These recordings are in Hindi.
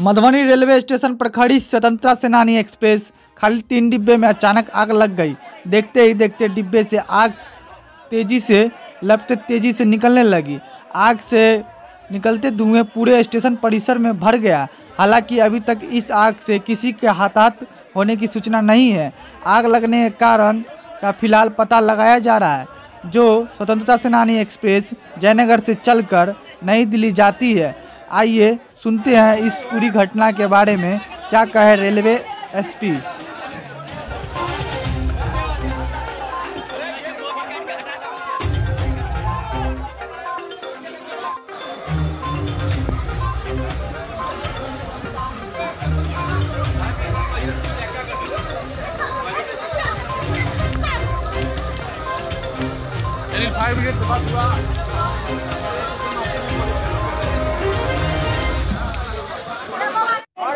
मधुबनी रेलवे स्टेशन पर खड़ी स्वतंत्रता सेनानी एक्सप्रेस खाली तीन डिब्बे में अचानक आग लग गई। देखते ही देखते डिब्बे से आग तेज़ी से लपटे तेज़ी से निकलने लगी। आग से निकलते धुएँ पूरे स्टेशन परिसर में भर गया। हालाँकि अभी तक इस आग से किसी के हताहत होने की सूचना नहीं है। आग लगने के कारण का फ़िलहाल पता लगाया जा रहा है, जो स्वतंत्रता सेनानी एक्सप्रेस जयनगर से चलकर नई दिल्ली जाती है। आइए सुनते हैं इस पूरी घटना के बारे में। क्या कहे रेलवे एसपी?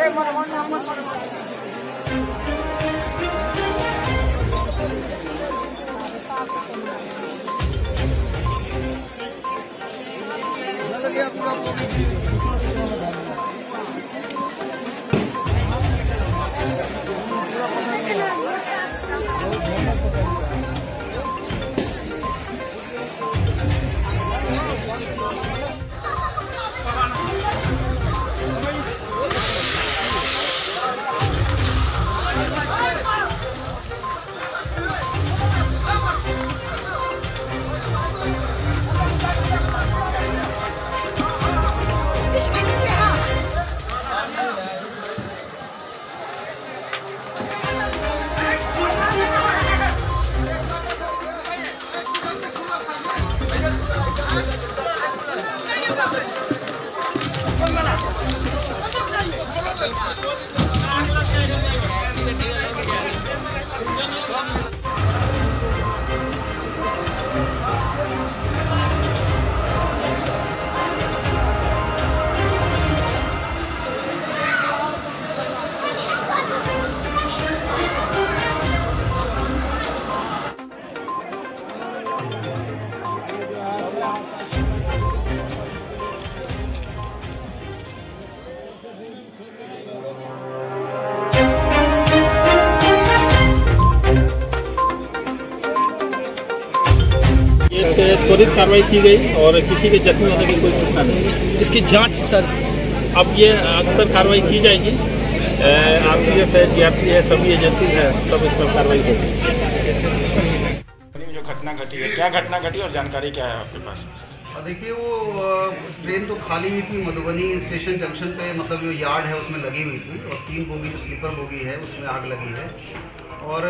एक त्वरित कार्रवाई की गई और किसी के जख्मी होने की कोई सूचना नहीं। इसकी जाँच सर? अब ये अक्सर कार्रवाई की जाएगी। आर पी एफ़ है जी आर पी है सभी एजेंसी है सब इसमें कार्रवाई होगी। जो घटना घटी है क्या घटना घटी और जानकारी क्या है आपके पास? देखिए वो ट्रेन तो खाली ही थी मधुबनी स्टेशन जंक्शन पे मतलब जो यार्ड है उसमें लगी हुई थी और तीन बोगी जो स्लीपर बोगी है उसमें आग लगी है। और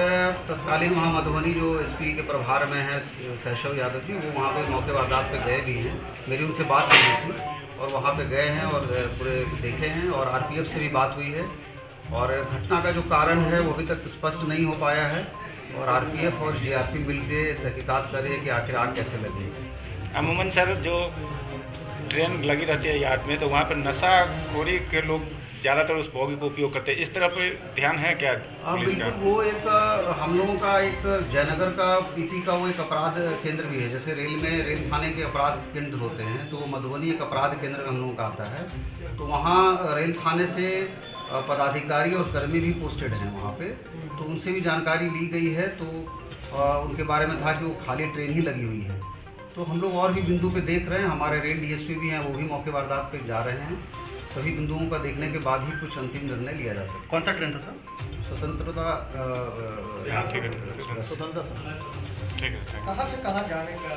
तत्कालीन वहाँ मधुबनी जो एसपी के प्रभार में है शैशव यादव जी, वो वहाँ पे मौके वारदात पे गए भी हैं। मेरी उनसे बात हुई थी और वहाँ पे गए हैं और पूरे देखे हैं और आरपीएफ से भी बात हुई है। और घटना का जो कारण है, वो अभी तक स्पष्ट नहीं हो पाया है और आरपीएफ और जीआरपी मिलके तहकीकात कर रही है कि आखिर आग कैसे लगी। अमूमन सर, जो ट्रेन लगी रहती है यार्ड में तो वहाँ पर नशाखोरी के लोग ज़्यादातर उस बोगी को उपयोग करते हैं। इस तरह पर ध्यान है क्या हाँ पुलिस का? बिल्कुल वो एक हम लोगों का एक जयनगर का पीपी का वो एक अपराध केंद्र भी है। जैसे रेल में रेल थाने के अपराध केंद्र होते हैं तो मधुबनी एक अपराध केंद्र हम लोगों का आता है। तो वहाँ रेल थाने से पदाधिकारी और कर्मी भी पोस्टेड हैं वहाँ पे। तो उनसे भी जानकारी ली गई है तो उनके बारे में था कि वो खाली ट्रेन ही लगी हुई है। तो हम लोग और भी बिंदु पे देख रहे हैं हमारे रेल डीएसपी भी हैं वो भी मौके वारदात पे जा रहे हैं। सभी बिंदुओं का देखने के बाद ही कुछ अंतिम निर्णय लिया जा सकता कौन सा ट्रेन था सर? स्वतंत्रता। स्वतंत्रता कहाँ से कहाँ जाने का